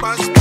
superstar.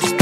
Pass